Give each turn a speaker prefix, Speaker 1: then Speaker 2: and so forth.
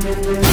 Speaker 1: Música